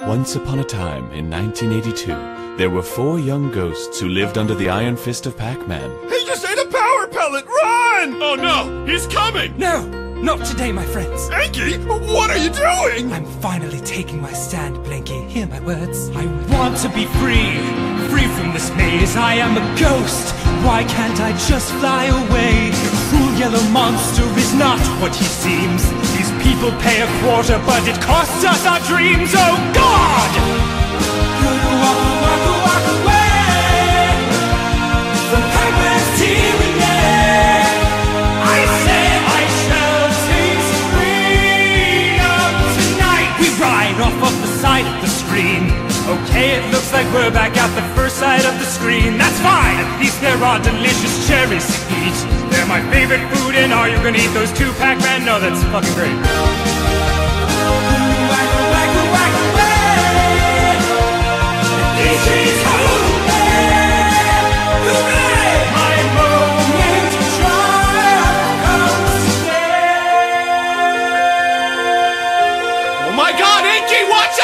Once upon a time, in 1982, there were four young ghosts who lived under the iron fist of Pac-Man. He just ate a power pellet! Run! Oh no! He's coming! No! Not today, my friends! Inky, what are you doing? I'm finally taking my stand, Blinky. Hear my words. I want to be free! Free from this maze, I am a ghost! Why can't I just fly away? The cruel yellow monster is not what he seems. These people pay a quarter, but it costs us our dreams, oh God! I say I shall taste freedom tonight. We ride off of the side of the screen. Okay, it looks like we're back at the first side of the screen. That's fine. At least there are delicious cherries to eat. They're my favorite food, and are you gonna eat those two, Pac-Man? No, that's fucking great. My god, Inky, watch out!